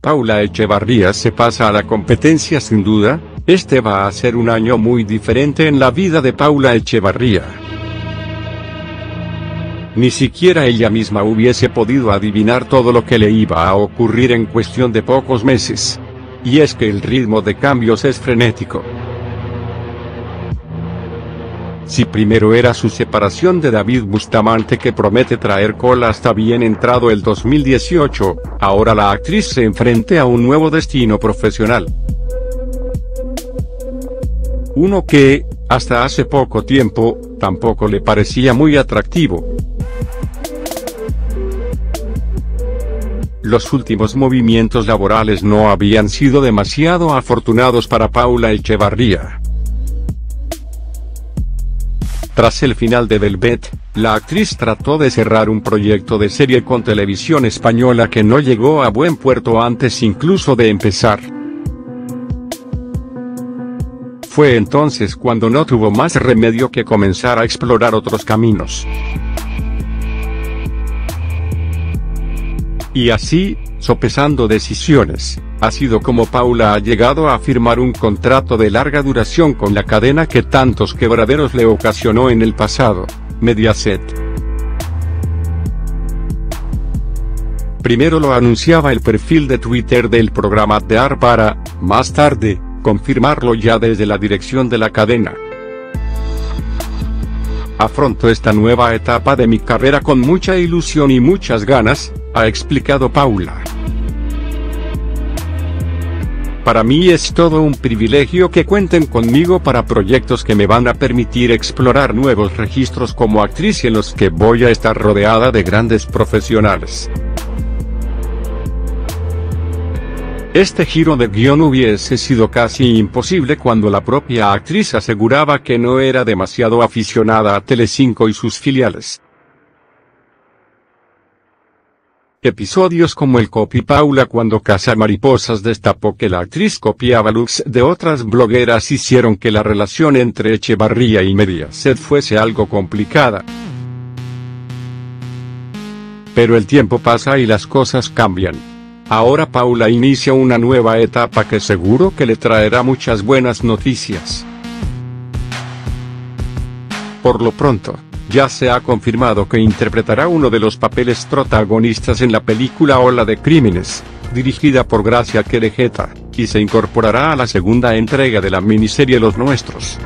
Paula Echevarría se pasa a la competencia sin duda, este va a ser un año muy diferente en la vida de Paula Echevarría. Ni siquiera ella misma hubiese podido adivinar todo lo que le iba a ocurrir en cuestión de pocos meses. Y es que el ritmo de cambios es frenético. Si primero era su separación de David Bustamante que promete traer cola hasta bien entrado el 2018, ahora la actriz se enfrenta a un nuevo destino profesional. Uno que, hasta hace poco tiempo, tampoco le parecía muy atractivo. Los últimos movimientos laborales no habían sido demasiado afortunados para Paula Echevarría. Tras el final de Velvet, la actriz trató de cerrar un proyecto de serie con televisión española que no llegó a buen puerto antes incluso de empezar. Fue entonces cuando no tuvo más remedio que comenzar a explorar otros caminos. Y así, sopesando decisiones, ha sido como Paula ha llegado a firmar un contrato de larga duración con la cadena que tantos quebraderos le ocasionó en el pasado, Mediaset. Primero lo anunciaba el perfil de Twitter del programa de AR para, más tarde, confirmarlo ya desde la dirección de la cadena. Afronto esta nueva etapa de mi carrera con mucha ilusión y muchas ganas, ha explicado Paula. Para mí es todo un privilegio que cuenten conmigo para proyectos que me van a permitir explorar nuevos registros como actriz y en los que voy a estar rodeada de grandes profesionales. Este giro de guion hubiese sido casi imposible cuando la propia actriz aseguraba que no era demasiado aficionada a Telecinco y sus filiales. Episodios como el Copy Paula cuando Casa Mariposas destapó que la actriz copiaba looks de otras blogueras hicieron que la relación entre Echevarría y Mediaset fuese algo complicada. Pero el tiempo pasa y las cosas cambian. Ahora Paula inicia una nueva etapa que seguro que le traerá muchas buenas noticias. Por lo pronto, ya se ha confirmado que interpretará uno de los papeles protagonistas en la película Ola de Crímenes, dirigida por Gracia Querejeta, y se incorporará a la segunda entrega de la miniserie Los Nuestros.